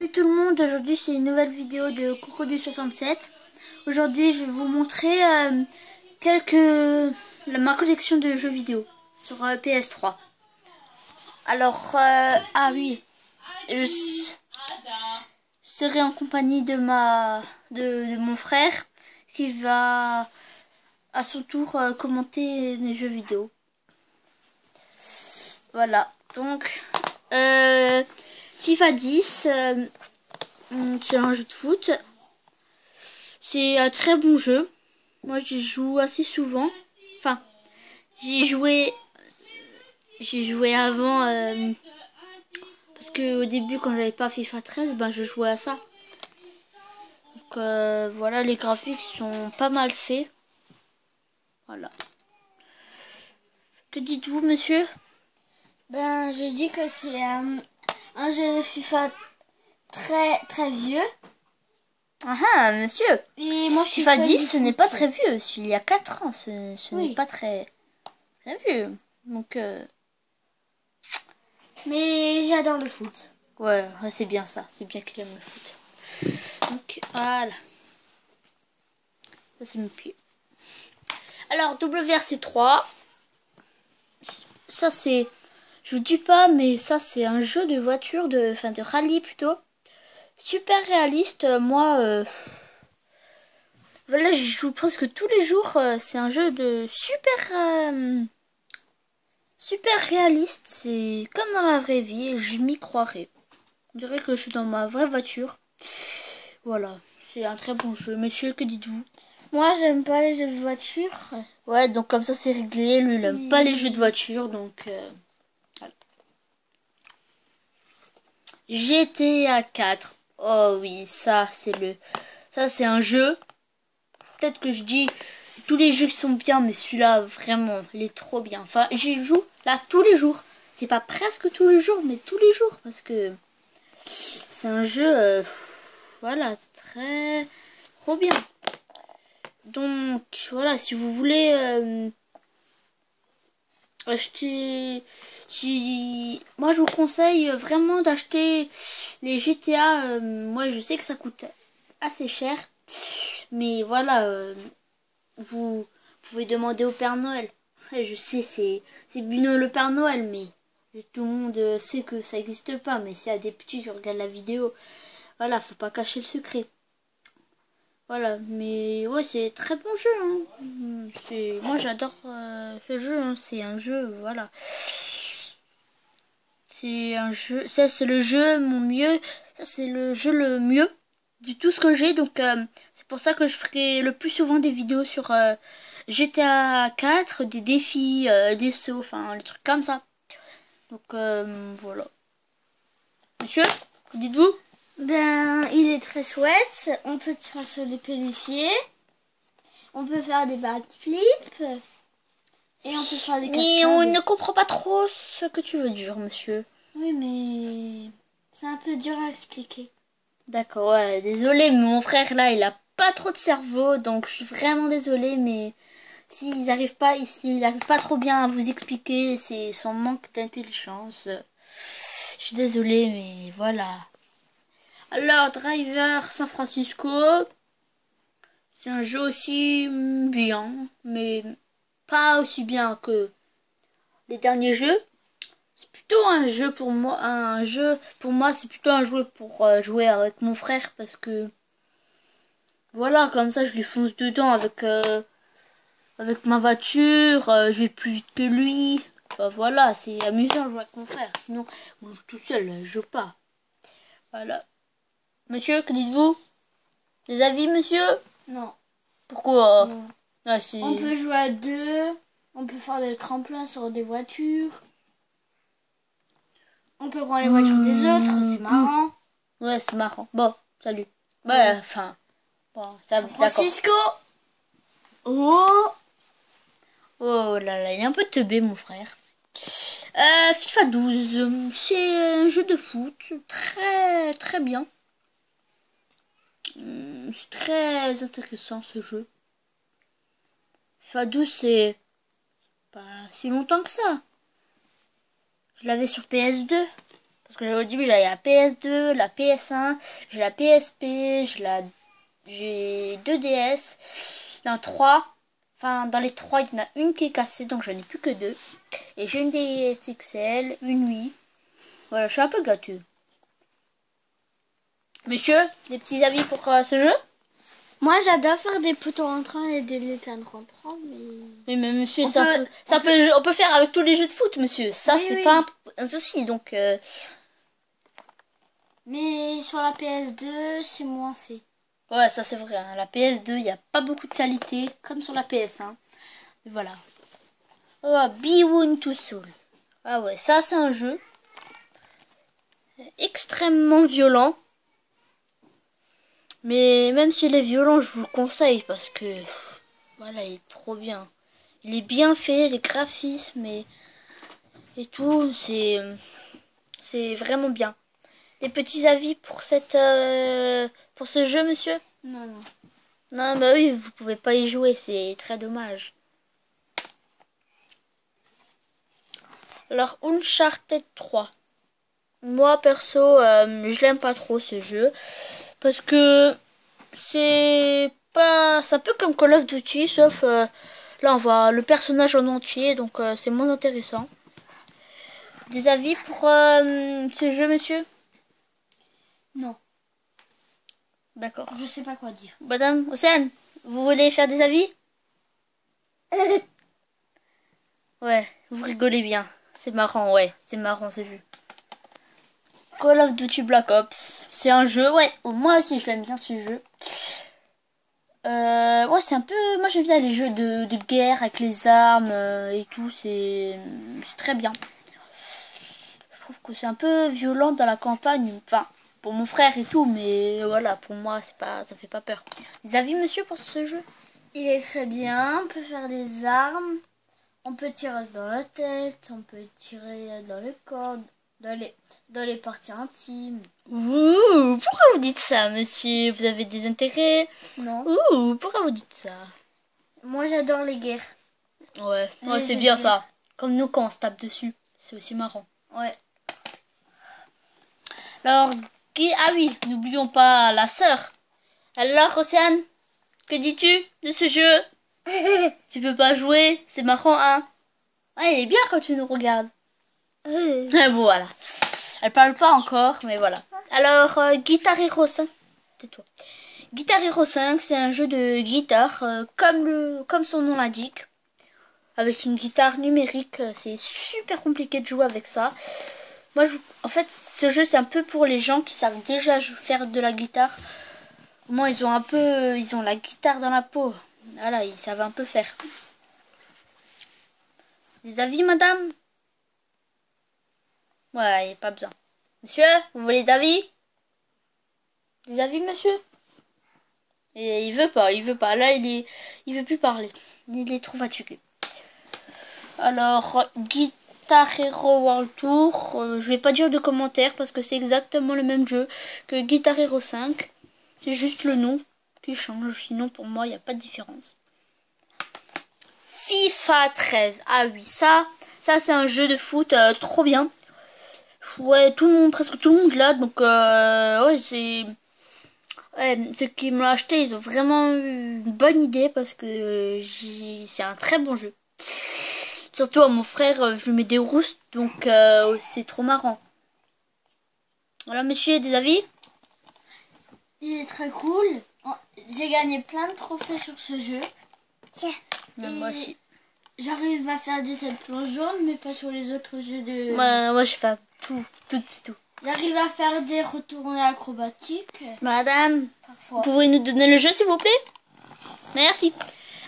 Salut tout le monde, aujourd'hui c'est une nouvelle vidéo de Coco du 67. Aujourd'hui je vais vous montrer euh, quelques ma collection de jeux vidéo sur euh, PS3. Alors, euh, ah oui, je, serai en compagnie de ma de, mon frère qui va à son tour commenter mes jeux vidéo. Voilà, donc FIFA 10, euh, hum, c'est un jeu de foot. C'est un très bon jeu. Moi, j'y joue assez souvent. Enfin, j'ai joué, j'ai joué avant euh, parce que au début, quand j'avais pas FIFA 13, ben je jouais à ça. Donc euh, voilà, les graphiques sont pas mal faits. Voilà. Que dites-vous, monsieur? Ben, je dis que c'est un un jeu de FIFA très très vieux. Ah ah, monsieur. Et moi, FIFA 10, ce n'est pas très vieux. Il y a 4 ans, ce, n'est pas très, très vieux. Donc. Euh, Mais j'adore le foot. Ouais, c'est bien ça. C'est bien qu'il aime le foot. Donc, voilà. Ça, c'est mon pied. Alors, WRC3. Ça, c'est je vous dis pas, mais ça c'est un jeu de voiture, de, enfin de rallye plutôt. Super réaliste. Moi, euh, voilà, je joue presque tous les jours. Euh, c'est un jeu de super, euh, super réaliste. C'est comme dans la vraie vie. je m'y croirais. On dirait que je suis dans ma vraie voiture. Voilà, c'est un très bon jeu. Monsieur, que dites-vous? Moi, j'aime pas les jeux de voiture. Ouais, donc comme ça c'est réglé. Lui, il aime pas les jeux de voiture, donc. GTA 4. Oh oui, ça c'est le ça c'est un jeu. Peut-être que je dis tous les jeux qui sont bien mais celui-là vraiment, il est trop bien. Enfin, j'y joue là tous les jours. C'est pas presque tous les jours mais tous les jours parce que c'est un jeu euh, voilà, très trop bien. Donc voilà, si vous voulez euh, acheter si moi je vous conseille vraiment d'acheter les GTA euh, moi je sais que ça coûte assez cher mais voilà euh, vous pouvez demander au Père Noël. Je sais c'est c'est Bruno le Père Noël mais tout le monde sait que ça n'existe pas mais y a des petits qui regardent la vidéo voilà faut pas cacher le secret voilà, mais ouais, c'est très bon jeu. Hein. Moi, j'adore euh, ce jeu. Hein. C'est un jeu, voilà. C'est un jeu. Ça, c'est le jeu mon mieux. Ça, c'est le jeu le mieux du tout ce que j'ai. Donc, euh, c'est pour ça que je ferai le plus souvent des vidéos sur euh, GTA 4, des défis, des sauts, enfin, les trucs comme ça. Donc, voilà. Monsieur, dites-vous? Ben, il est très chouette. On peut tirer sur les policiers. On peut faire des backflips. Et on peut faire des Mais on ne comprend pas trop ce que tu veux dire, monsieur. Oui, mais c'est un peu dur à expliquer. D'accord, ouais, désolé, mais mon frère là, il a pas trop de cerveau, donc je suis vraiment désolée, mais s'ils n'arrivent pas, s'il n'arrive pas trop bien à vous expliquer, c'est son manque d'intelligence. Je suis désolée, mais voilà. Alors, Driver San Francisco. C'est un jeu aussi bien, mais pas aussi bien que les derniers jeux. C'est plutôt un jeu pour moi, un jeu pour moi, c'est plutôt un jeu pour euh, jouer avec mon frère parce que voilà, comme ça je lui fonce dedans avec euh, avec ma voiture, euh, je vais plus vite que lui. voilà, c'est amusant de jouer avec mon frère. Sinon, tout seul, je joue pas. Voilà. Monsieur, que dites-vous Des avis, monsieur Non. Pourquoi ah, On peut jouer à deux. On peut faire des tremplins sur des voitures. On peut prendre les voitures des autres. C'est marrant. Ouais, c'est marrant. Bon, salut. Ouais, enfin. Bon, ça, Francisco. Oh. Oh là là, il est un peu teubé, mon frère. Euh, FIFA 12, c'est un jeu de foot très très bien. Hmm, c'est très intéressant ce jeu. Fadou, c'est pas si longtemps que ça. Je l'avais sur PS2. Parce que au début, j'avais la PS2, la PS1, j'ai la PSP, j'ai la... J'ai deux DS. Dans trois, enfin dans les trois, il y en a une qui est cassée, donc j'en ai plus que deux. Et j'ai une DS XL, une Wii. Voilà, je suis un peu gâteux. Monsieur, des petits avis pour euh, ce jeu? Moi, j'adore faire des poteaux rentrants et des lutins rentrants, mais... Oui, mais monsieur, On ça peut- peut, ça peut, on peut faire avec tous les jeux de foot, monsieur. Ça, Oui, c'est oui. pas un, un souci. Donc, euh, Mais sur la PS2, c'est moins fait. ouais, ça c'est vrai. hein. La PS2, il n'y a pas beaucoup de qualité, comme sur la PS1. Mais voilà. Oh, Be to Soul. Ah ouais, ça c'est un jeu extrêmement violent. Mais même s'il est violent, je vous le conseille parce que voilà, il est trop bien. Il est bien fait, les graphismes et, et tout, c'est c'est vraiment bien. Des petits avis pour cette euh, pour ce jeu, monsieur? Non, non. Non, bah oui, vous pouvez pas y jouer, c'est très dommage. Alors, Uncharted 3. Moi, perso, euh, je l'aime pas trop ce jeu. Parce que c'est pas. C'est un peu comme Call of Duty, sauf euh, là, on voit le personnage en entier, donc euh, c'est moins intéressant. Des avis pour euh, ce jeu, monsieur? Non, D'accord. je sais pas quoi dire. Madame Océane, vous voulez faire des avis? Ouais, vous rigolez bien. C'est marrant, ouais, c'est marrant ce jeu. Call of Duty Black Ops, c'est un jeu, ouais, moi aussi je l'aime bien ce jeu. Euh, ouais, c'est un peu. Moi j'aime bien les jeux de, guerre avec les armes euh, et tout, c'est très bien. Je trouve que c'est un peu violent dans la campagne, enfin, pour mon frère et tout, mais voilà, pour moi, c'est pas, ça fait pas peur. Des avis, monsieur, pour ce jeu? Il est très bien, on peut faire des armes, on peut tirer dans la tête, on peut tirer dans le corps, dans les, dans les parties intimes. Ouh, pourquoi vous dites ça, monsieur? Vous avez des intérêts? Non. Ouh, pourquoi vous dites ça? Moi j'adore les guerres. Ouais, c'est bien. ça. Comme nous quand on se tape dessus, c'est aussi marrant. Ouais. Alors, qui... ah oui, n'oublions pas la sœur. Alors, Océane, que dis-tu de ce jeu? Tu peux pas jouer, c'est marrant, hein? Ah, il est bien quand tu nous regardes. Voilà. Elle parle pas encore, mais voilà. Alors, euh, Guitar Hero 5. Tais-toi. Guitar Hero 5, c'est un jeu de guitare, euh, comme, le, comme son nom l'indique. Avec une guitare numérique, euh, c'est super compliqué de jouer avec ça. Moi, je, en fait, ce jeu, c'est un peu pour les gens qui savent déjà faire de la guitare. Au moins, ils ont un peu, ils ont la guitare dans la peau. Voilà, ils savent un peu faire. Des avis, madame? Ouais, y a pas besoin. Monsieur, vous voulez des avis? Des avis, monsieur? Et il veut pas, il veut pas. Là, il est, il veut plus parler. Il est trop fatigué. Alors, Guitar Hero World Tour, euh, je vais pas dire de commentaires parce que c'est exactement le même jeu que Guitar Hero 5. C'est juste le nom qui change. Sinon, pour moi, il n'y a pas de différence. FIFA 13. Ah oui, ça, ça c'est un jeu de foot euh, trop bien. Ouais, tout le monde, presque tout le monde l'a, donc euh, ouais, c'est... Ouais, ceux qui me l'ont acheté, ils ont vraiment eu une bonne idée parce que euh, j'ai- c'est un très bon jeu. Surtout à mon frère, euh, je lui mets des roustes, donc euh, c'est trop marrant. Voilà, monsieur, des avis? Il est très cool. Oh, J'ai gagné plein de trophées sur ce jeu. Ouais, Moi aussi. J'arrive à faire des têtes jaunes, mais pas sur les autres jeux de. Moi, moi je fais tout, tout, tout. J'arrive à faire des retournées acrobatiques. Madame, Parfois. Vous pouvez nous donner le jeu, s'il vous plaît? Merci.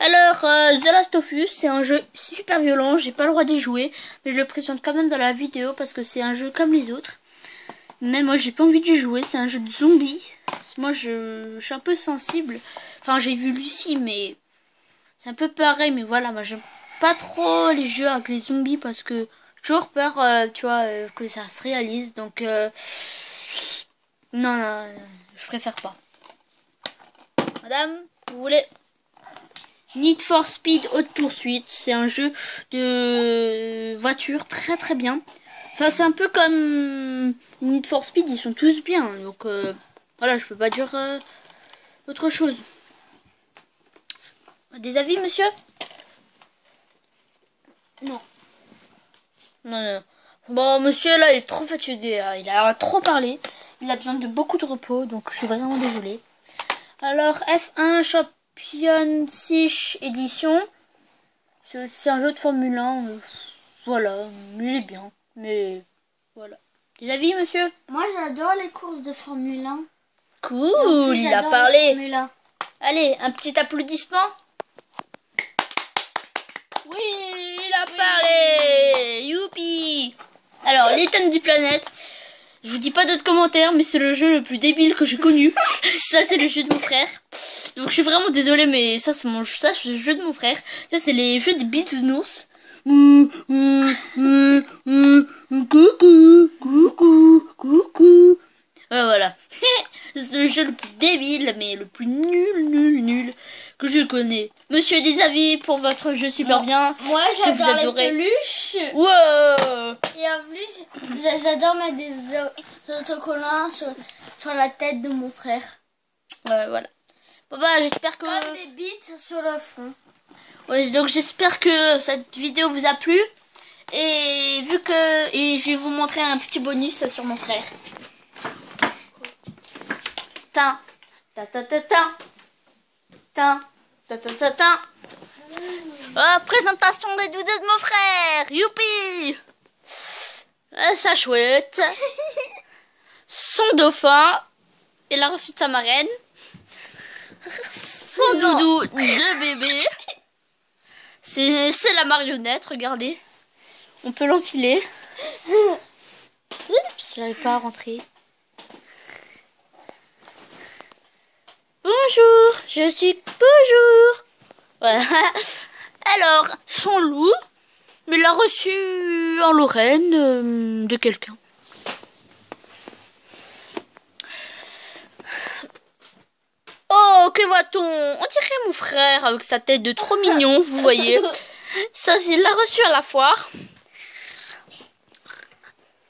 Alors, euh, The Last of Us, c'est un jeu super violent. J'ai pas le droit d'y jouer, mais je le présente quand même dans la vidéo parce que c'est un jeu comme les autres. Mais moi, j'ai pas envie d'y jouer. C'est un jeu de zombies. Moi, je, je suis un peu sensible. Enfin, j'ai vu Lucie, mais c'est un peu pareil. Mais voilà, moi, j'aime pas trop les jeux avec les zombies parce que toujours peur, euh, tu vois, euh, que ça se réalise. Donc, euh, non, non, je préfère pas. Madame, vous voulez Need for Speed Haute Poursuite, c'est un jeu de voiture très très bien. Enfin, c'est un peu comme Need for Speed, ils sont tous bien. Donc, voilà, je peux pas dire autre chose. Des avis, monsieur? Non. Non, non. Bon, monsieur, là, il est trop fatigué. hein. Il a trop parlé. Il a besoin de beaucoup de repos, donc je suis vraiment désolée. Alors, F1 Championship Edition. C'est un jeu de Formule 1. euh, voilà, il est bien. Mais voilà. Des avis, monsieur? Moi, j'adore les courses de Formule 1. Et en Cool, plus, il a parlé. les Formule 1. Allez, un petit applaudissement. Oui, a parlé. Youpi. Alors, l'étonne du planète. Je vous dis pas d'autres commentaires, mais c'est le jeu le plus débile que j'ai connu. ça, c'est le jeu de mon frère. Donc, je suis vraiment désolée, mais ça, c'est mon, ça, c'est le jeu de mon frère. Ça, c'est les jeux des bisounours. Coucou, coucou, coucou. Ouais, voilà. c'est le jeu le plus débile, mais le plus nul, nul, nul que je connais. Monsieur, des avis pour votre jeu super bien. Moi, j'adore les peluches. Wow Et en plus, j'a- j'adore mettre des, des autocollants sur, sur la tête de mon frère. Ouais, voilà. Bon, bah, j'espère que... Comme des bites sur le front. Ouais, donc j'espère que cette vidéo vous a plu. Et vu que... Et je vais vous montrer un petit bonus sur mon frère. Ta ta ta ta ta ta Oh, présentation des doudous de mon frère Youpi Ah, Ça chouette Son dauphin Et la refus de sa marraine Son Non. doudou de bébé c'est c'est la marionnette, regardez. On peut l'enfiler. Oups, j'arrive pas à rentrer. Bonjour, je suis bonjour. Voilà. Alors, son loup, mais l'a reçu en Lorraine euh, de quelqu'un. Oh, que voit-on On dirait mon frère avec sa tête de trop mignon, vous voyez. Ça, c'est l'a reçu à la foire.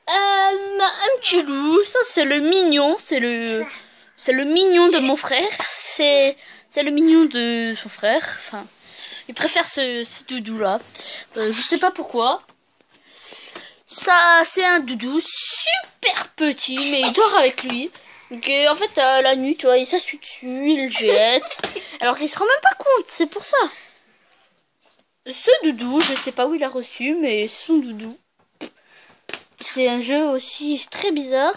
Euh, un petit loup, ça c'est le mignon, c'est le, c'est le mignon de mon frère, c'est, c'est le mignon de son frère. Enfin, il préfère ce, ce doudou là. Euh, je sais pas pourquoi. Ça, c'est un doudou super petit, mais il dort avec lui. Donc, euh, en fait, euh, la nuit, tu vois, il s'assuit dessus, il le jette. Alors qu'il se rend même pas compte, c'est pour ça. Ce doudou, je sais pas où il a reçu, mais c'est son doudou. C'est un jeu aussi très bizarre.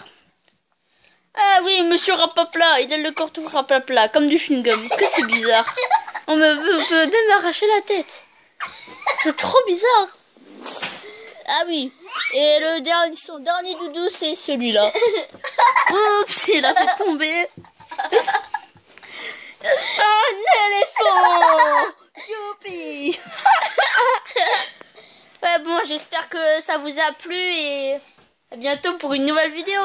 Ah oui, monsieur Rapapla, il a le corps tout rapapla, comme du chewing-gum. Que c'est bizarre. On me peut même arracher la tête. C'est trop bizarre. Ah oui. Et le dernier, son dernier doudou, c'est celui-là. Oups, il a fait tomber. Un éléphant Youpi Ouais bon, j'espère que ça vous a plu et à bientôt pour une nouvelle vidéo.